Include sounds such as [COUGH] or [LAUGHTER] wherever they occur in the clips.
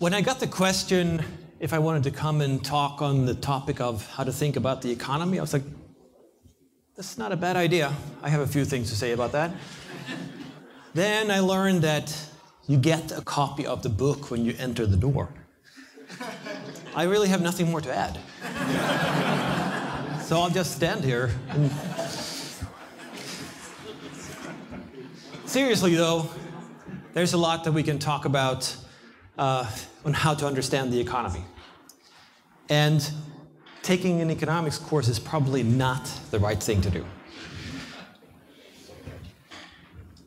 When I got the question if I wanted to come and talk on the topic of how to think about the economy, I was like, that's not a bad idea. I have a few things to say about that. [LAUGHS] then I learned that you get a copy of the book when you enter the door. I really have nothing more to add. so I'll just stand here. And... Seriously, though, there's a lot that we can talk about uh, on how to understand the economy. And taking an economics course is probably not the right thing to do.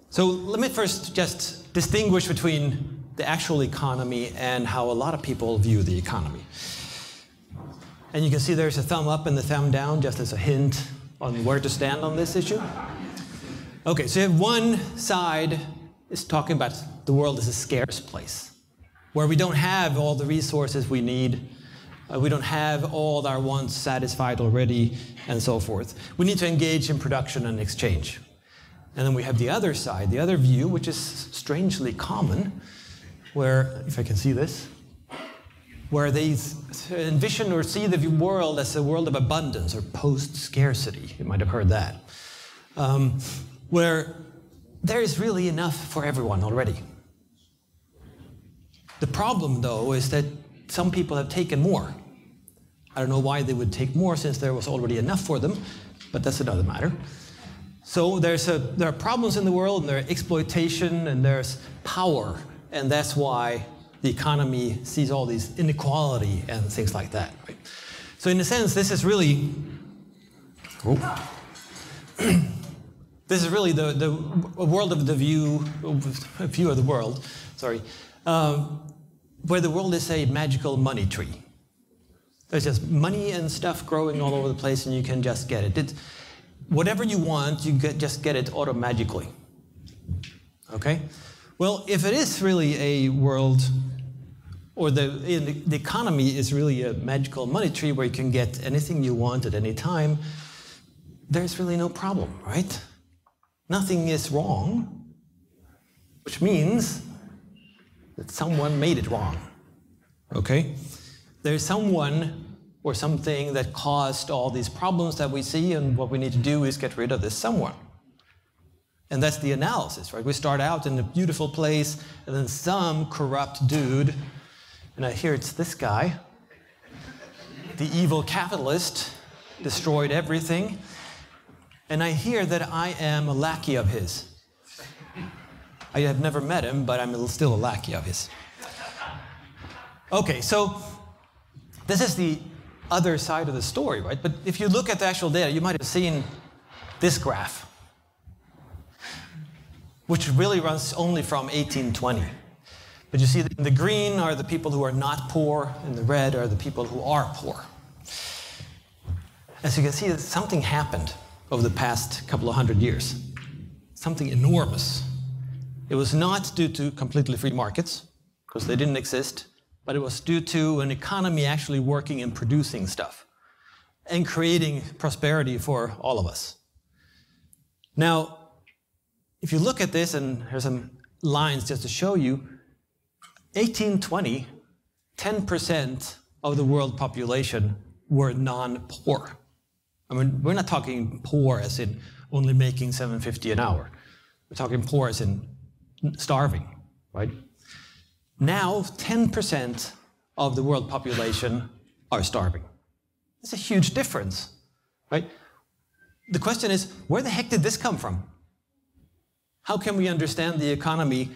So let me first just distinguish between the actual economy and how a lot of people view the economy. And you can see there's a thumb up and the thumb down just as a hint on where to stand on this issue. Okay, so you have one side is talking about the world as a scarce place where we don't have all the resources we need, uh, we don't have all our wants satisfied already, and so forth. We need to engage in production and exchange. And then we have the other side, the other view, which is strangely common, where, if I can see this, where they envision or see the world as a world of abundance or post scarcity. You might have heard that. Um, where there is really enough for everyone already. The problem, though, is that some people have taken more. I don't know why they would take more since there was already enough for them, but that's another matter. So there's a, there are problems in the world, and there's exploitation, and there's power, and that's why the economy sees all these inequality and things like that. Right? So in a sense, this is really oh, [CLEARS THROAT] this is really the, the world of the view view of the world. Sorry, um, where the world is a magical money tree. There's just money and stuff growing all over the place, and you can just get it. It's, whatever you want, you get, just get it automagically. Okay? Well, if it is really a world, or the, the economy is really a magical money tree where you can get anything you want at any time, there's really no problem, right? Nothing is wrong, which means that someone made it wrong. Okay? There's someone or something that caused all these problems that we see, and what we need to do is get rid of this someone. And that's the analysis, right? We start out in a beautiful place, and then some corrupt dude, and I hear it's this guy, the evil capitalist, destroyed everything, and I hear that I am a lackey of his. I have never met him, but I'm still a lackey of his. Okay, so this is the other side of the story, right? But if you look at the actual data, you might have seen this graph, which really runs only from 1820. But you see the green are the people who are not poor, and the red are the people who are poor. As you can see, something happened over the past couple of hundred years. Something enormous. It was not due to completely free markets, because they didn't exist, but it was due to an economy actually working and producing stuff and creating prosperity for all of us. Now, if you look at this, and here's some lines just to show you, 1820, 10% of the world population were non-poor. I mean, we're not talking poor as in only making 750 an hour. We're talking poor as in starving, right? Now, 10% of the world population are starving. That's a huge difference, right? The question is, where the heck did this come from? How can we understand the economy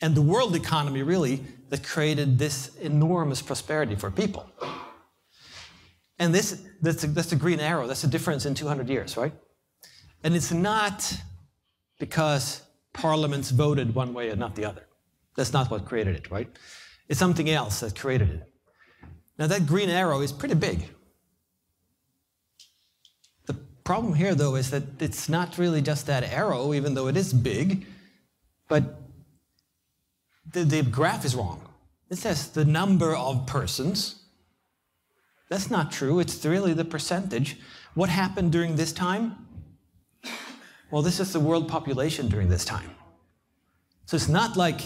and the world economy, really, that created this enormous prosperity for people? And this, that's, a, that's a green arrow. That's the difference in 200 years, right? And it's not because parliaments voted one way and not the other. That's not what created it, right? It's something else that created it. Now, that green arrow is pretty big. The problem here, though, is that it's not really just that arrow, even though it is big, but the, the graph is wrong. It says the number of persons. That's not true. It's really the percentage. What happened during this time? Well, this is the world population during this time. So it's not like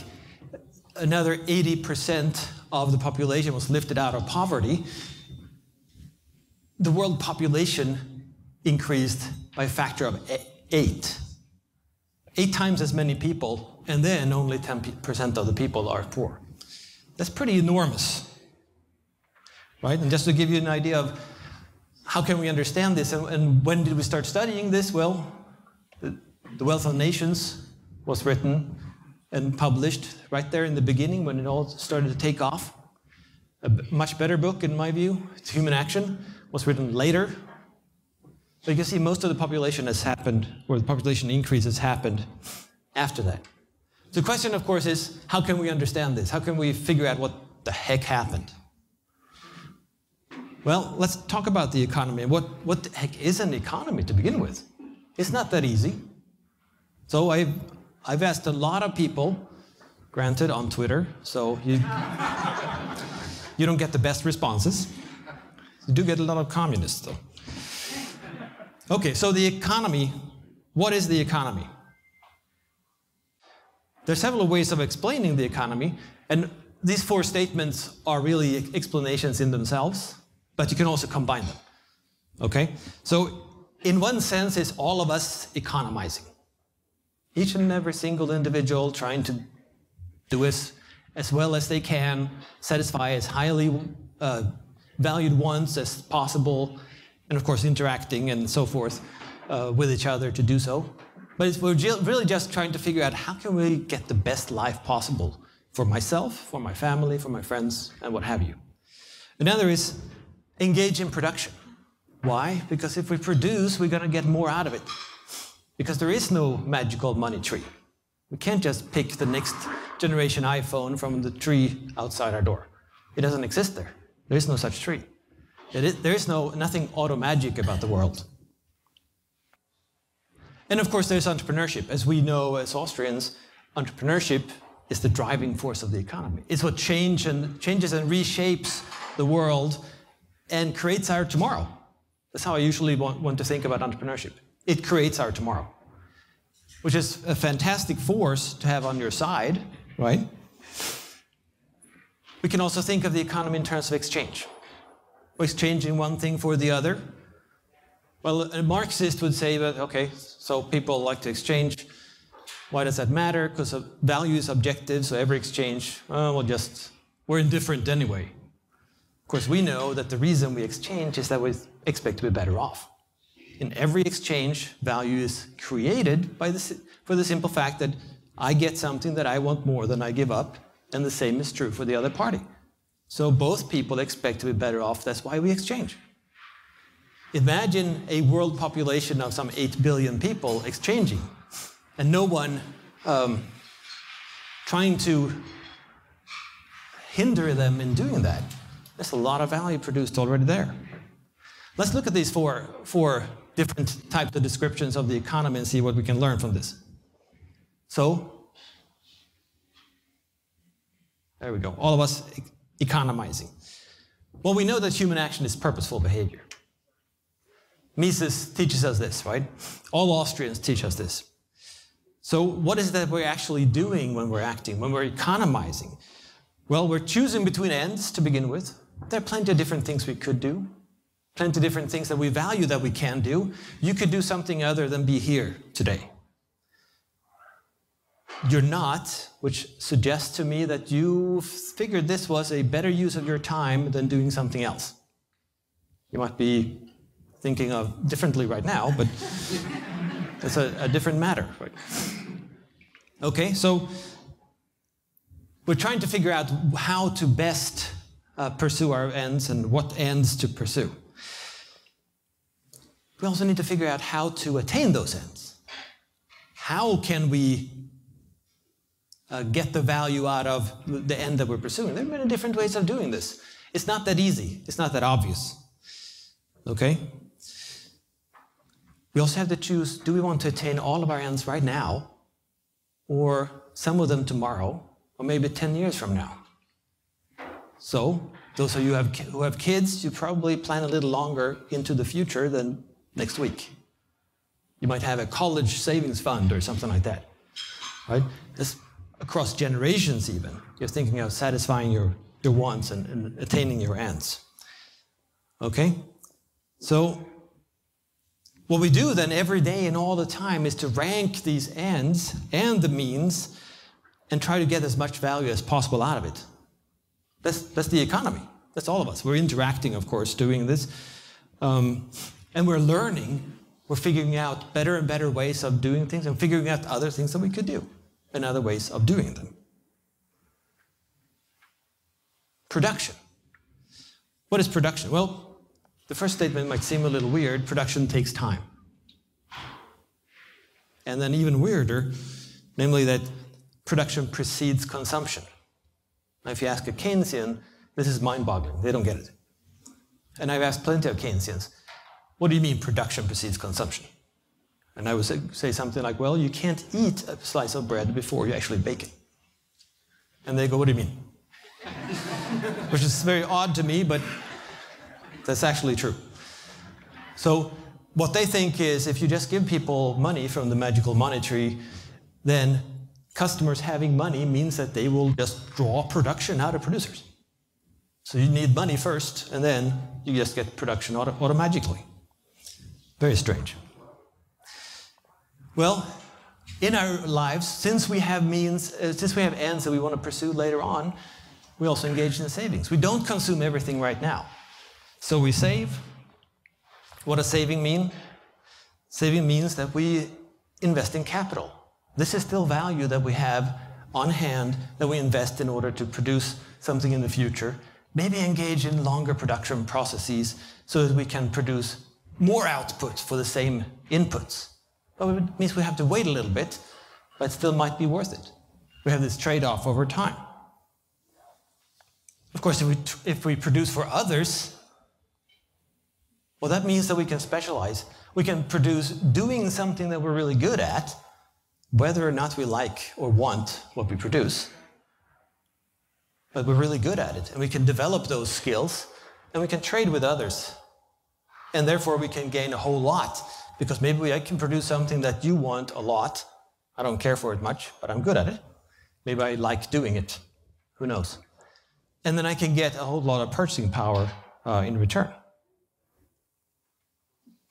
another 80% of the population was lifted out of poverty, the world population increased by a factor of eight. Eight times as many people, and then only 10% of the people are poor. That's pretty enormous. Right? And just to give you an idea of how can we understand this and, and when did we start studying this? Well, the, Wealth of Nations was written and published right there in the beginning when it all started to take off. A much better book, in my view, it's Human Action, was written later. But you can see most of the population has happened, or the population increase has happened after that. The question, of course, is how can we understand this? How can we figure out what the heck happened? Well, let's talk about the economy. What, what the heck is an economy to begin with? It's not that easy. So I've, I've asked a lot of people, granted on Twitter, so you, you don't get the best responses. You do get a lot of communists, though. Okay, so the economy, what is the economy? There are several ways of explaining the economy, and these four statements are really explanations in themselves, but you can also combine them. Okay? So, in one sense, it's all of us economizing. Each and every single individual trying to do as, as well as they can, satisfy as highly uh, valued wants as possible, and of course, interacting and so forth uh, with each other to do so. But we're really just trying to figure out how can we get the best life possible for myself, for my family, for my friends, and what have you. Another is engage in production. Why? Because if we produce, we're going to get more out of it. Because there is no magical money tree. We can't just pick the next generation iPhone from the tree outside our door. It doesn't exist there. There is no such tree. there is no, nothing auto magic about the world. And of course, there's entrepreneurship. As we know as Austrians, entrepreneurship is the driving force of the economy. It's what change and, changes and reshapes the world and creates our tomorrow. That's how I usually want, want to think about entrepreneurship. It creates our tomorrow, which is a fantastic force to have on your side, right? We can also think of the economy in terms of exchange. We're exchanging one thing for the other, well, a Marxist would say that, okay, so people like to exchange. Why does that matter? Because value is objective, so every exchange, well, we'll just, we're indifferent anyway. Of course, we know that the reason we exchange is that we expect to be better off. In every exchange, value is created by the, for the simple fact that I get something that I want more than I give up, and the same is true for the other party. So both people expect to be better off, that's why we exchange. Imagine a world population of some 8 billion people exchanging, and no one um, trying to hinder them in doing that. There's a lot of value produced already there. Let's look at these four, four different types of descriptions of the economy and see what we can learn from this. So, there we go. All of us economizing. Well, we know that human action is purposeful behavior. Mises teaches us this, right? All Austrians teach us this. So, what is it that we're actually doing when we're acting, when we're economizing? Well, we're choosing between ends to begin with. There are plenty of different things we could do, plenty of different things that we value that we can do. You could do something other than be here today. You're not, which suggests to me that you figured this was a better use of your time than doing something else. You might be thinking of differently right now, but [LAUGHS] it's a, a different matter. Right? Okay, so we're trying to figure out how to best uh, pursue our ends and what ends to pursue. We also need to figure out how to attain those ends. How can we uh, get the value out of the end that we're pursuing? There are many different ways of doing this. It's not that easy, it's not that obvious. Okay? We also have to choose do we want to attain all of our ends right now, or some of them tomorrow, or maybe 10 years from now? So, those of you who have, who have kids, you probably plan a little longer into the future than next week. You might have a college savings fund or something like that, right? This, across generations, even. You're thinking of satisfying your, your wants and, and attaining your ends. Okay? So, what we do then every day and all the time is to rank these ends and the means and try to get as much value as possible out of it. That's, that's the economy. That's all of us. We're interacting, of course, doing this. Um, and we're learning, we're figuring out better and better ways of doing things and figuring out other things that we could do and other ways of doing them. Production. What is production? Well, the first statement might seem a little weird. Production takes time. And then, even weirder, namely that production precedes consumption. Now, if you ask a Keynesian, this is mind boggling. They don't get it. And I've asked plenty of Keynesians, what do you mean production precedes consumption? And I would say, something like, well, you can't eat a slice of bread before you actually bake it. And they go, what do you mean? [LAUGHS] Which is very odd to me, but that's actually true. So, what they think is if you just give people money from the magical money tree, then customers having money means that they will just draw production out of producers. So you need money first, and then you just get production auto- automatically. Very strange. Well, in our lives, since we have means, uh, since we have ends that we want to pursue later on, we also engage in savings. We don't consume everything right now. So we save. What does saving mean? Saving means that we invest in capital. This is still value that we have on hand that we invest in order to produce something in the future. Maybe engage in longer production processes so that we can produce more output for the same inputs. But it means we have to wait a little bit, but still might be worth it. We have this trade off over time. Of course, if we, if we produce for others, well, that means that we can specialize. We can produce doing something that we're really good at, whether or not we like or want what we produce. But we're really good at it, and we can develop those skills, and we can trade with others. And therefore, we can gain a whole lot, because maybe I can produce something that you want a lot. I don't care for it much, but I'm good at it. Maybe I like doing it. Who knows? and then I can get a whole lot of purchasing power uh, in return.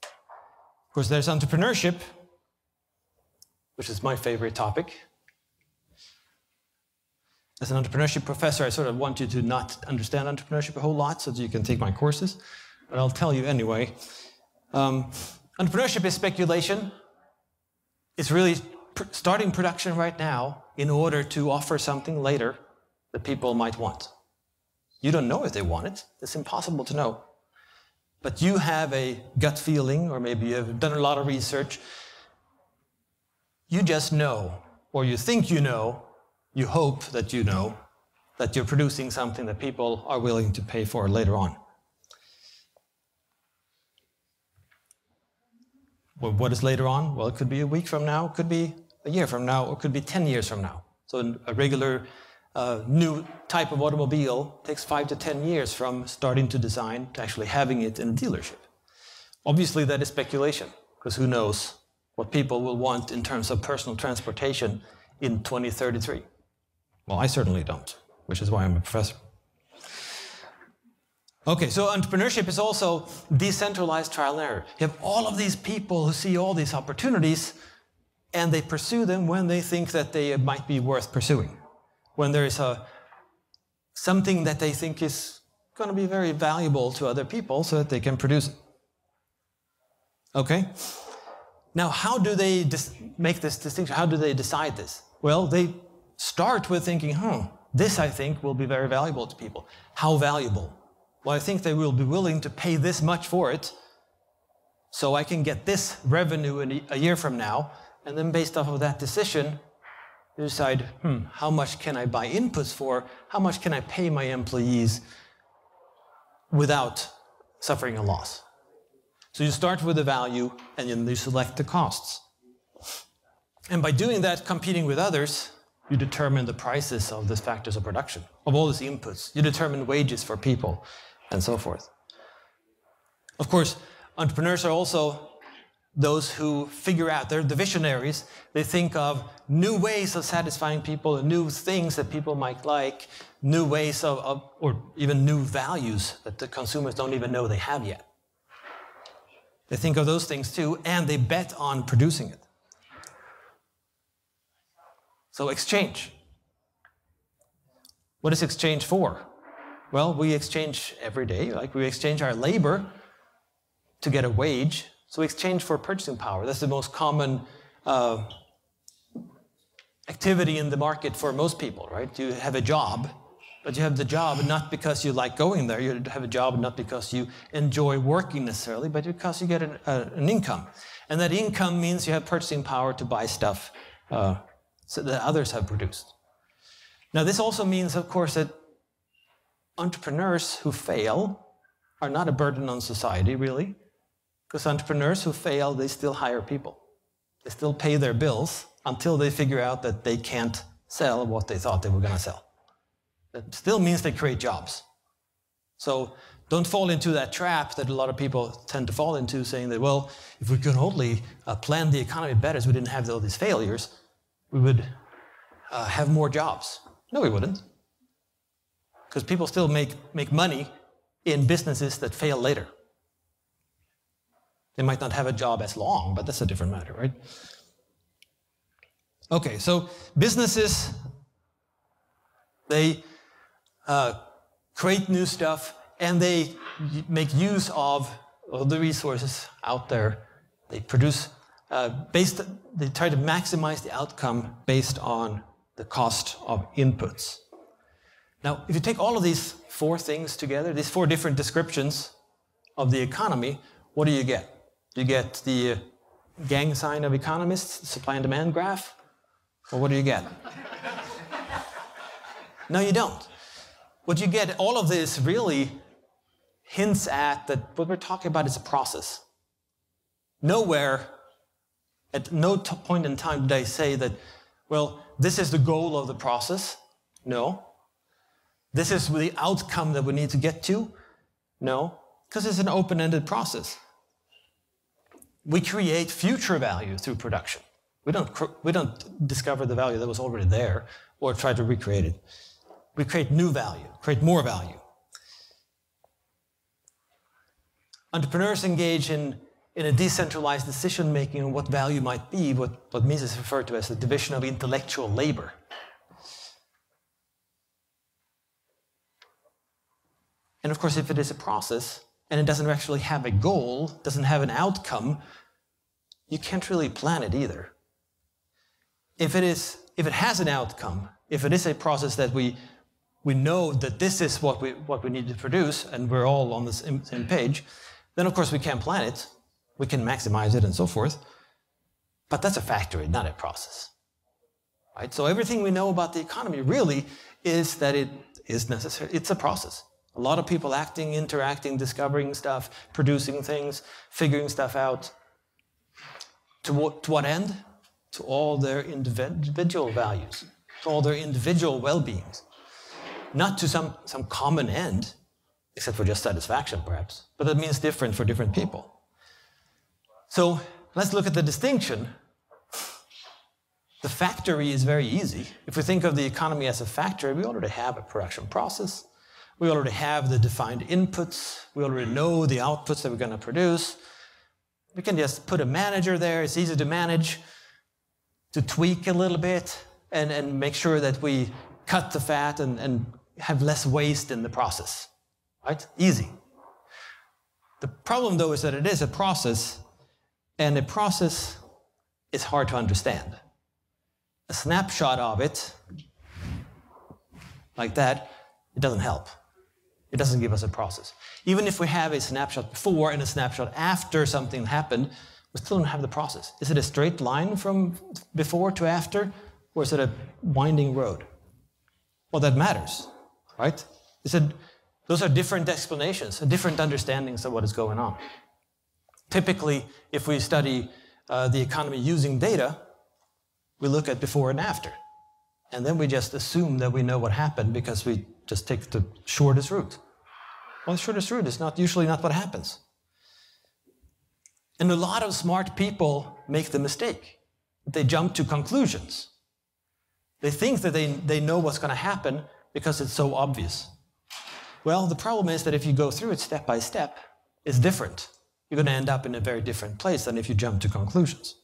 Of course, there's entrepreneurship, which is my favorite topic. As an entrepreneurship professor, I sort of want you to not understand entrepreneurship a whole lot so that you can take my courses, but I'll tell you anyway. Um, entrepreneurship is speculation. It's really pr- starting production right now in order to offer something later that people might want. You don't know if they want it. It's impossible to know. But you have a gut feeling, or maybe you've done a lot of research. You just know, or you think you know, you hope that you know, that you're producing something that people are willing to pay for later on. Well, what is later on? Well, it could be a week from now, it could be a year from now, or it could be 10 years from now. So a regular a new type of automobile takes five to 10 years from starting to design to actually having it in a dealership. Obviously, that is speculation, because who knows what people will want in terms of personal transportation in 2033. Well, I certainly don't, which is why I'm a professor. Okay, so entrepreneurship is also decentralized trial and error. You have all of these people who see all these opportunities and they pursue them when they think that they might be worth pursuing when there is a, something that they think is going to be very valuable to other people so that they can produce it. Okay? Now, how do they make this distinction? How do they decide this? Well, they start with thinking, huh, this I think will be very valuable to people. How valuable? Well, I think they will be willing to pay this much for it so I can get this revenue a year from now. And then, based off of that decision, you decide, hmm, how much can I buy inputs for? How much can I pay my employees without suffering a loss? So you start with the value and then you select the costs. And by doing that, competing with others, you determine the prices of these factors of production, of all these inputs. You determine wages for people and so forth. Of course, entrepreneurs are also those who figure out, they're the visionaries. They think of new ways of satisfying people, new things that people might like, new ways of, of, or even new values that the consumers don't even know they have yet. They think of those things too, and they bet on producing it. So, exchange. What is exchange for? Well, we exchange every day, like we exchange our labor to get a wage so we exchange for purchasing power. That's the most common uh, activity in the market for most people, right? You have a job, but you have the job not because you like going there. You have a job not because you enjoy working necessarily, but because you get an, uh, an income. And that income means you have purchasing power to buy stuff uh, so that others have produced. Now, this also means, of course, that entrepreneurs who fail are not a burden on society, really. Because entrepreneurs who fail, they still hire people. They still pay their bills until they figure out that they can't sell what they thought they were going to sell. That still means they create jobs. So don't fall into that trap that a lot of people tend to fall into, saying that, well, if we could only uh, plan the economy better so we didn't have all these failures, we would uh, have more jobs. No, we wouldn't. Because people still make, make money in businesses that fail later. They might not have a job as long, but that's a different matter, right? Okay, so businesses, they uh, create new stuff and they make use of all the resources out there. They produce uh, based, they try to maximize the outcome based on the cost of inputs. Now, if you take all of these four things together, these four different descriptions of the economy, what do you get? You get the gang sign of economists, supply and demand graph, or what do you get? no, you don't. What you get, all of this really hints at that what we're talking about is a process. Nowhere, at no point in time did I say that, well, this is the goal of the process. No. This is the outcome that we need to get to. No. Because it's an open ended process we create future value through production. We don't, we don't discover the value that was already there or try to recreate it. We create new value, create more value. Entrepreneurs engage in, in a decentralized decision making on what value might be, what, what Mises referred to as the division of intellectual labor. And of course, if it is a process, and it doesn't actually have a goal, doesn't have an outcome, you can't really plan it either. If it, is, if it has an outcome, if it is a process that we, we know that this is what we, what we need to produce and we're all on the same, page, then of course we can plan it, we can maximize it and so forth. But that's a factory, not a process. Right? So everything we know about the economy really is that it is necessary. It's a process. A lot of people acting, interacting, discovering stuff, producing things, figuring stuff out. To what, to what end? To all their individual values, to all their individual well beings. Not to some, some common end, except for just satisfaction, perhaps. But that means different for different people. So let's look at the distinction. The factory is very easy. If we think of the economy as a factory, we already have a production process. We already have the defined inputs. We already know the outputs that we're going to produce. We can just put a manager there. It's easy to manage, to tweak a little bit, and, and make sure that we cut the fat and, and have less waste in the process. Right? Easy. The problem, though, is that it is a process, and a process is hard to understand. A snapshot of it, like that, it doesn't help. It doesn't give us a process. Even if we have a snapshot before and a snapshot after something happened, we still don't have the process. Is it a straight line from before to after, or is it a winding road? Well, that matters, right? Is it, those are different explanations, and different understandings of what is going on. Typically, if we study uh, the economy using data, we look at before and after. And then we just assume that we know what happened because we just take the shortest route. Well, the shortest route is not usually not what happens. And a lot of smart people make the mistake. They jump to conclusions. They think that they, they know what's going to happen because it's so obvious. Well, the problem is that if you go through it step by step, it's different. You're going to end up in a very different place than if you jump to conclusions.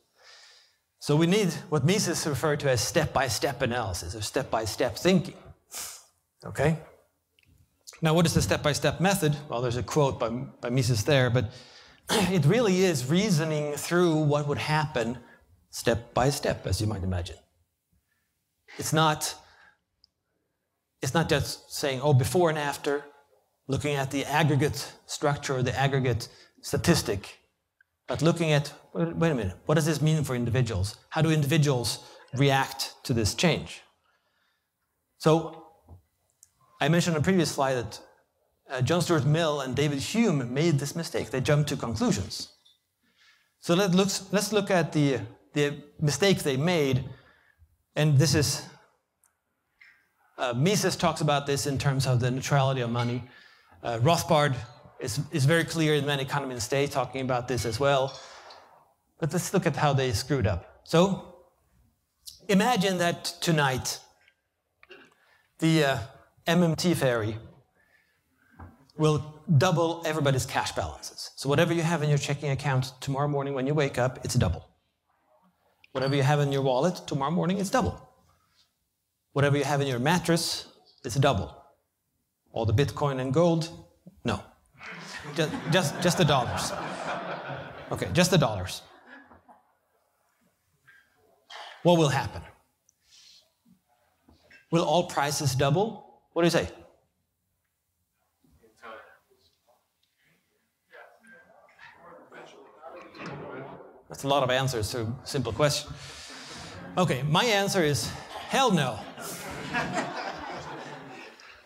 So we need what Mises referred to as step by step analysis or step by step thinking. Okay? Now, what is the step by step method? Well, there's a quote by, by Mises there, but [CLEARS THROAT] it really is reasoning through what would happen step by step, as you might imagine. It's not, it's not just saying, oh, before and after, looking at the aggregate structure or the aggregate statistic, but looking at, wait a minute, what does this mean for individuals? How do individuals react to this change? So I mentioned on a previous slide that uh, John Stuart Mill and David Hume made this mistake. They jumped to conclusions. So let looks, let's look at the, the mistake they made. And this is, uh, Mises talks about this in terms of the neutrality of money. Uh, Rothbard is, is very clear in Man, Economy and State talking about this as well. But let's look at how they screwed up. So imagine that tonight the uh, MMT fairy will double everybody's cash balances. So whatever you have in your checking account tomorrow morning when you wake up, it's double. Whatever you have in your wallet tomorrow morning, it's double. Whatever you have in your mattress, it's double. All the Bitcoin and gold, no. Just, just, just the dollars. Okay, just the dollars. What will happen? Will all prices double? What do you say? That's a lot of answers to a simple question. Okay, my answer is hell no. [LAUGHS]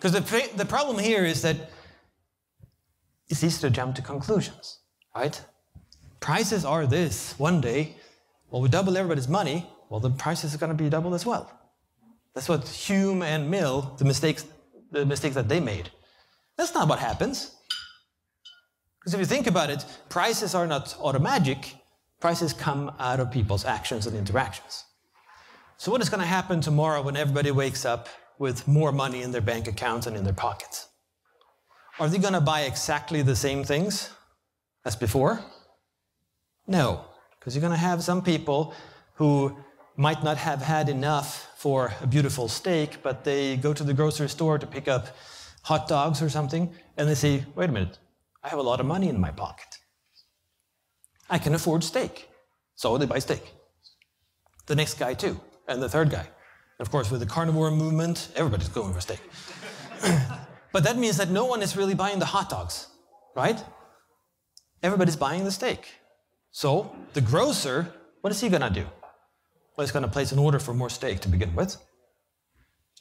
Because the, the problem here is that it's easy to jump to conclusions, right? Prices are this one day. Well, we double everybody's money. Well, the prices are going to be double as well. That's what Hume and Mill, the mistakes, the mistakes that they made. That's not what happens. Because if you think about it, prices are not automagic. Prices come out of people's actions and interactions. So what is going to happen tomorrow when everybody wakes up with more money in their bank accounts and in their pockets? Are they going to buy exactly the same things as before? No, because you're going to have some people who might not have had enough for a beautiful steak, but they go to the grocery store to pick up hot dogs or something, and they say, wait a minute, I have a lot of money in my pocket. I can afford steak. So they buy steak. The next guy, too, and the third guy. Of course, with the carnivore movement, everybody's going for steak. [LAUGHS] but that means that no one is really buying the hot dogs, right? Everybody's buying the steak. So the grocer, what is he going to do? Well, he's going to place an order for more steak to begin with.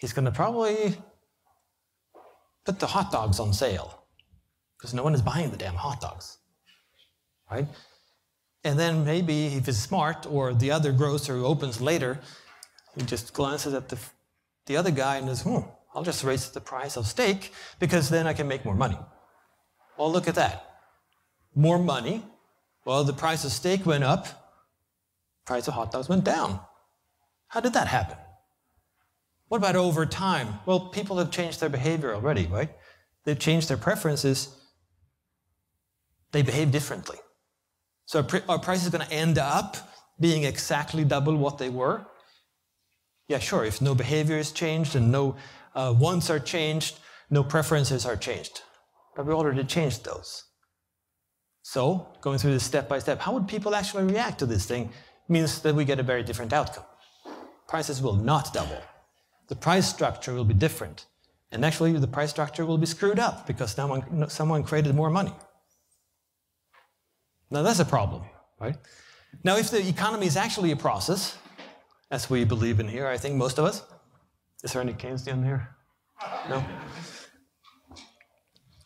He's going to probably put the hot dogs on sale because no one is buying the damn hot dogs. Right? And then maybe if he's smart or the other grocer who opens later, he just glances at the, the other guy and says, hmm, I'll just raise the price of steak because then I can make more money. Well, look at that. More money. Well, the price of steak went up price of hot dogs went down. How did that happen? What about over time? Well, people have changed their behavior already, right? They've changed their preferences. They behave differently. So our price is going to end up being exactly double what they were. Yeah, sure, if no behavior is changed and no uh, wants are changed, no preferences are changed. But we already changed those. So, going through this step by step, how would people actually react to this thing means that we get a very different outcome. Prices will not double. The price structure will be different. And actually, the price structure will be screwed up because someone, someone created more money. Now, that's a problem, right? Now, if the economy is actually a process, as we believe in here, I think most of us, is there any Keynesian here? No?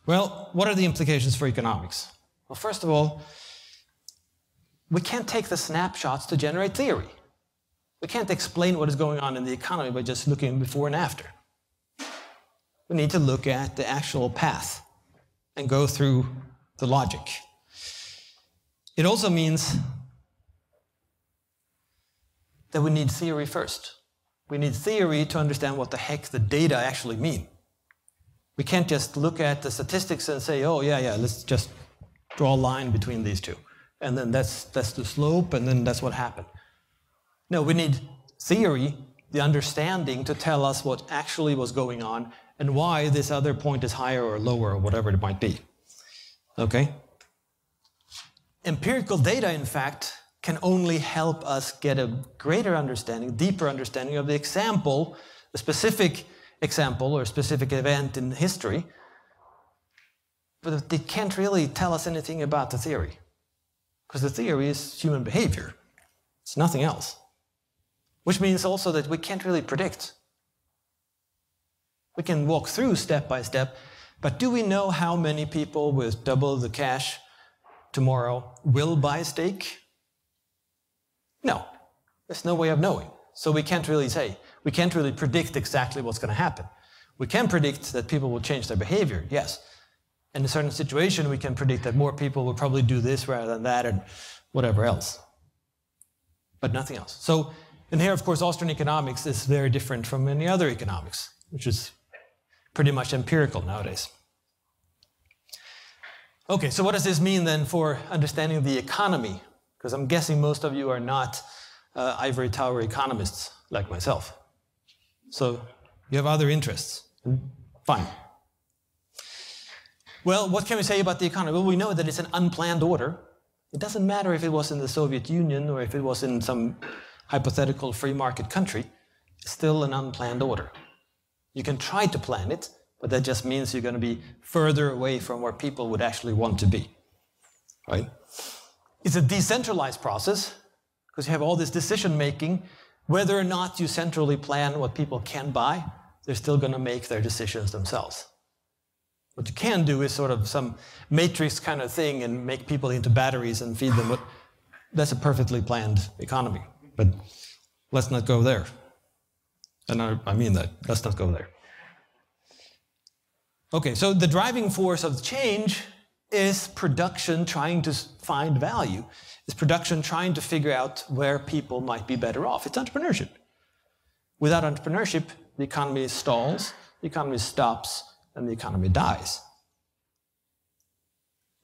Well, what are the implications for economics? Well, first of all, we can't take the snapshots to generate theory. We can't explain what is going on in the economy by just looking before and after. We need to look at the actual path and go through the logic. It also means that we need theory first. We need theory to understand what the heck the data actually mean. We can't just look at the statistics and say, oh, yeah, yeah, let's just draw a line between these two. And then that's, that's the slope, and then that's what happened. No, we need theory, the understanding to tell us what actually was going on and why this other point is higher or lower or whatever it might be. Okay? Empirical data, in fact, can only help us get a greater understanding, deeper understanding of the example, a specific example or specific event in history, but they can't really tell us anything about the theory. Because the theory is human behavior. It's nothing else. Which means also that we can't really predict. We can walk through step by step, but do we know how many people with double the cash tomorrow will buy steak no, there's no way of knowing. So we can't really say, we can't really predict exactly what's going to happen. We can predict that people will change their behavior, yes. In a certain situation, we can predict that more people will probably do this rather than that and whatever else. But nothing else. So, and here, of course, Austrian economics is very different from any other economics, which is pretty much empirical nowadays. Okay, so what does this mean then for understanding the economy because I'm guessing most of you are not uh, ivory tower economists like myself. So you have other interests. Fine. Well, what can we say about the economy? Well, we know that it's an unplanned order. It doesn't matter if it was in the Soviet Union or if it was in some hypothetical free market country, it's still an unplanned order. You can try to plan it, but that just means you're going to be further away from where people would actually want to be. Right? It's a decentralized process because you have all this decision making. Whether or not you centrally plan what people can buy, they're still going to make their decisions themselves. What you can do is sort of some matrix kind of thing and make people into batteries and feed them. That's a perfectly planned economy. But let's not go there. And I, I mean that. Let's not go there. Okay, so the driving force of change is production trying to find value? Is production trying to figure out where people might be better off? It's entrepreneurship. Without entrepreneurship, the economy stalls, the economy stops, and the economy dies.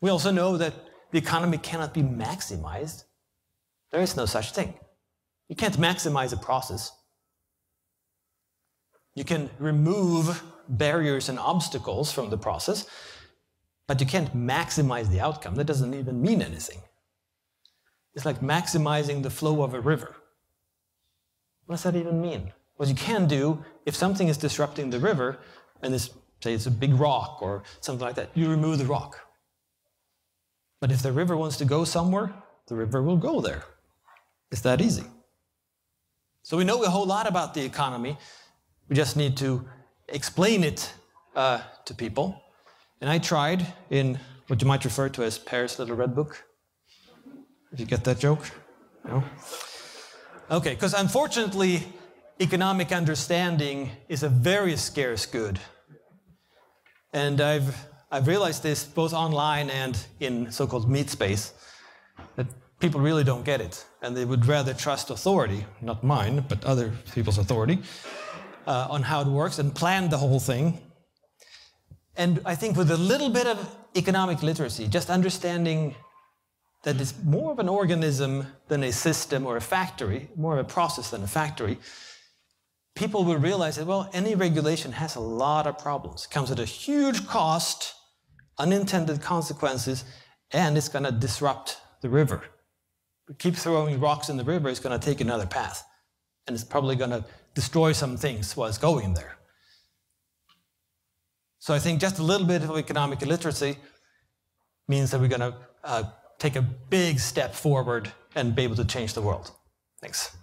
We also know that the economy cannot be maximized. There is no such thing. You can't maximize a process. You can remove barriers and obstacles from the process, but you can't maximize the outcome. That doesn't even mean anything. It's like maximizing the flow of a river. What does that even mean? What you can do, if something is disrupting the river, and this, say it's a big rock or something like that, you remove the rock. But if the river wants to go somewhere, the river will go there. It's that easy. So we know a whole lot about the economy. We just need to explain it uh, to people. And I tried in what you might refer to as Per's Little Red Book. Did you get that joke? No? Okay, because unfortunately, economic understanding is a very scarce good. And I've, I've realized this both online and in so called meat space that people really don't get it. And they would rather trust authority, not mine, but other people's authority, uh, on how it works and plan the whole thing and I think with a little bit of economic literacy, just understanding that it's more of an organism than a system or a factory, more of a process than a factory, people will realize that, well, any regulation has a lot of problems. It comes at a huge cost, unintended consequences, and it's going to disrupt the river. We keep throwing rocks in the river, it's going to take another path. And it's probably going to destroy some things while it's going there. So I think just a little bit of economic literacy means that we're going to uh, take a big step forward and be able to change the world. Thanks.